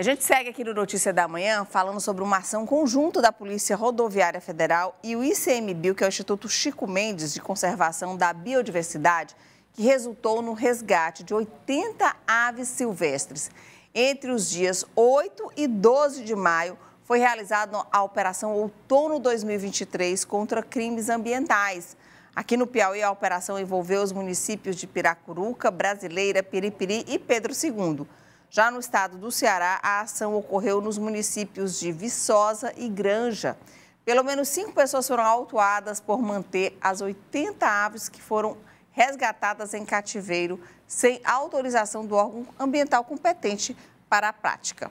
A gente segue aqui no Notícia da Manhã falando sobre uma ação conjunta da Polícia Rodoviária Federal e o ICMBio, que é o Instituto Chico Mendes de Conservação da Biodiversidade, que resultou no resgate de 80 aves silvestres. Entre os dias 8 e 12 de maio, foi realizada a Operação Outono 2023 contra crimes ambientais. Aqui no Piauí, a operação envolveu os municípios de Piracuruca, Brasileira, Piripiri e Pedro II. Já no estado do Ceará, a ação ocorreu nos municípios de Viçosa e Granja. Pelo menos cinco pessoas foram autuadas por manter as 80 aves que foram resgatadas em cativeiro sem autorização do órgão ambiental competente para a prática.